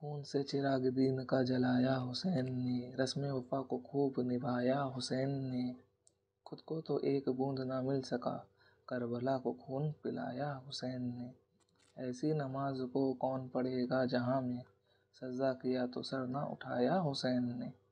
खून से चिराग दीन का जलाया हुसैन ने, रस्म वफ़ा को खूब निभाया हुसैन ने। खुद को तो एक बूंद ना मिल सका, करबला को खून पिलाया हुसैन ने। ऐसी नमाज़ को कौन पढ़ेगा जहाँ में सजदा किया तो सर ना उठाया हुसैन ने।